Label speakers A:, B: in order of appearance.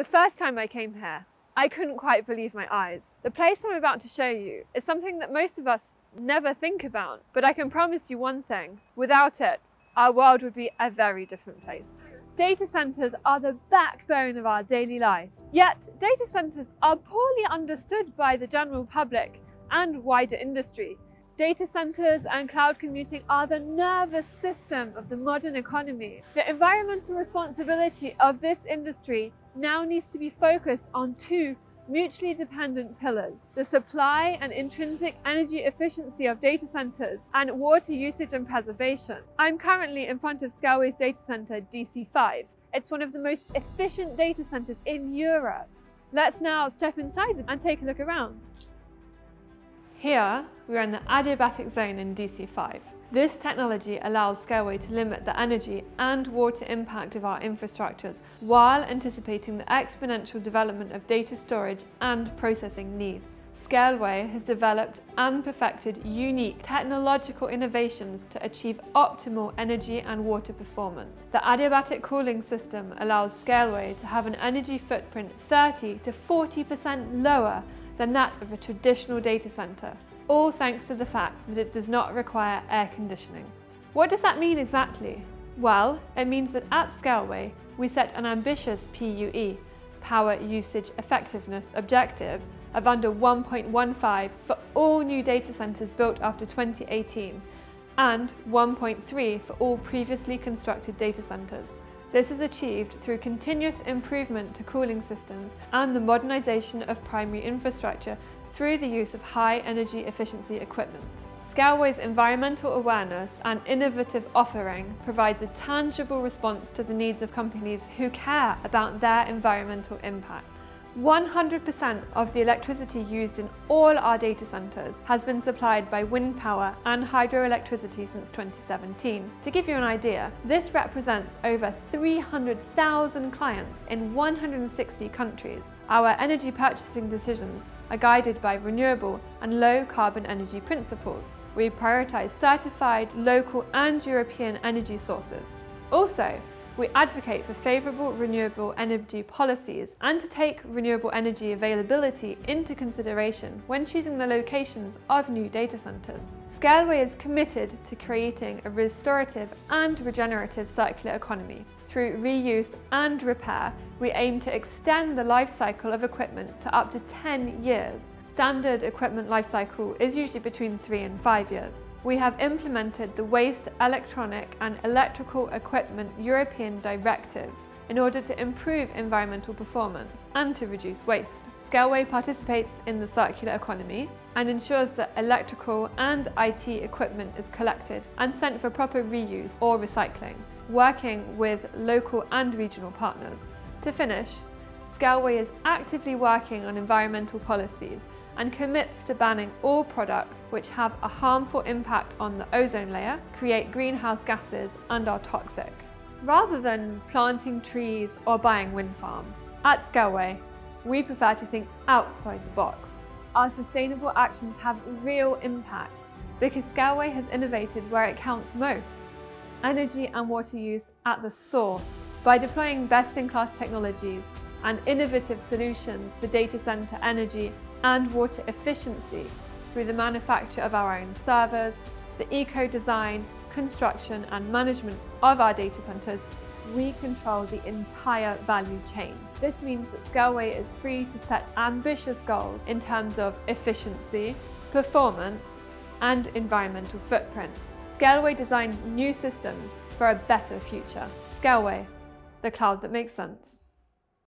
A: The first time I came here, I couldn't quite believe my eyes. The place I'm about to show you is something that most of us never think about, but I can promise you one thing, without it, our world would be a very different place. Data centers are the backbone of our daily life. Yet, data centers are poorly understood by the general public and wider industry. Data centers and cloud computing are the nervous system of the modern economy. The environmental responsibility of this industry now needs to be focused on two mutually dependent pillars, the supply and intrinsic energy efficiency of data centers and water usage and preservation. I'm currently in front of Scaleway's data center DC5. It's one of the most efficient data centers in Europe. Let's now step inside and take a look around. Here, we're in the adiabatic zone in DC5. This technology allows Scaleway to limit the energy and water impact of our infrastructures while anticipating the exponential development of data storage and processing needs. Scaleway has developed and perfected unique technological innovations to achieve optimal energy and water performance. The adiabatic cooling system allows Scaleway to have an energy footprint 30 to 40% lower than that of a traditional data center all thanks to the fact that it does not require air conditioning. What does that mean exactly? Well, it means that at Scaleway, we set an ambitious PUE, Power Usage Effectiveness objective, of under 1.15 for all new data centres built after 2018 and 1.3 for all previously constructed data centres. This is achieved through continuous improvement to cooling systems and the modernisation of primary infrastructure through the use of high energy efficiency equipment. Scaleway's environmental awareness and innovative offering provides a tangible response to the needs of companies who care about their environmental impact. 100% of the electricity used in all our data centres has been supplied by wind power and hydroelectricity since 2017. To give you an idea, this represents over 300,000 clients in 160 countries. Our energy purchasing decisions are guided by renewable and low carbon energy principles. We prioritise certified local and European energy sources. Also, we advocate for favourable renewable energy policies and to take renewable energy availability into consideration when choosing the locations of new data centres. Scaleway is committed to creating a restorative and regenerative circular economy. Through reuse and repair, we aim to extend the life cycle of equipment to up to 10 years. Standard equipment life cycle is usually between 3 and 5 years we have implemented the Waste Electronic and Electrical Equipment European Directive in order to improve environmental performance and to reduce waste. Scaleway participates in the circular economy and ensures that electrical and IT equipment is collected and sent for proper reuse or recycling, working with local and regional partners. To finish, Scaleway is actively working on environmental policies and commits to banning all products which have a harmful impact on the ozone layer, create greenhouse gases and are toxic. Rather than planting trees or buying wind farms, at Scaleway, we prefer to think outside the box. Our sustainable actions have real impact because Scaleway has innovated where it counts most, energy and water use at the source. By deploying best-in-class technologies and innovative solutions for data center energy and water efficiency through the manufacture of our own servers, the eco-design, construction and management of our data centres, we control the entire value chain. This means that Scaleway is free to set ambitious goals in terms of efficiency, performance and environmental footprint. Scaleway designs new systems for a better future. Scaleway, the cloud that makes sense.